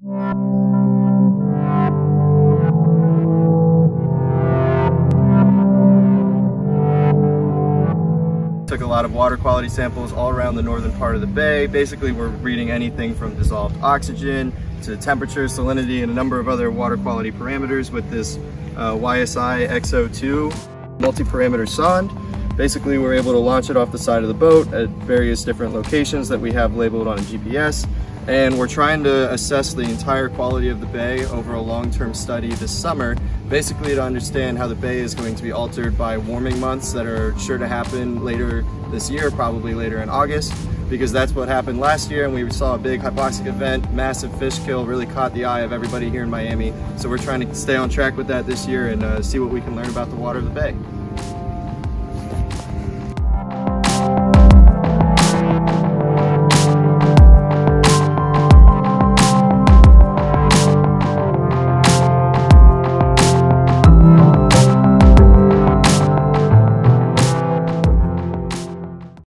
Took a lot of water quality samples all around the northern part of the bay. Basically, we're reading anything from dissolved oxygen to temperature, salinity, and a number of other water quality parameters with this uh, YSI EXO2 multi-parameter sonde. Basically, we're able to launch it off the side of the boat at various different locations that we have labeled on a GPS. And we're trying to assess the entire quality of the bay over a long-term study this summer, basically to understand how the bay is going to be altered by warming months that are sure to happen later this year, probably later in August, because that's what happened last year and we saw a big hypoxic event, massive fish kill, really caught the eye of everybody here in Miami. So we're trying to stay on track with that this year and uh, see what we can learn about the water of the bay.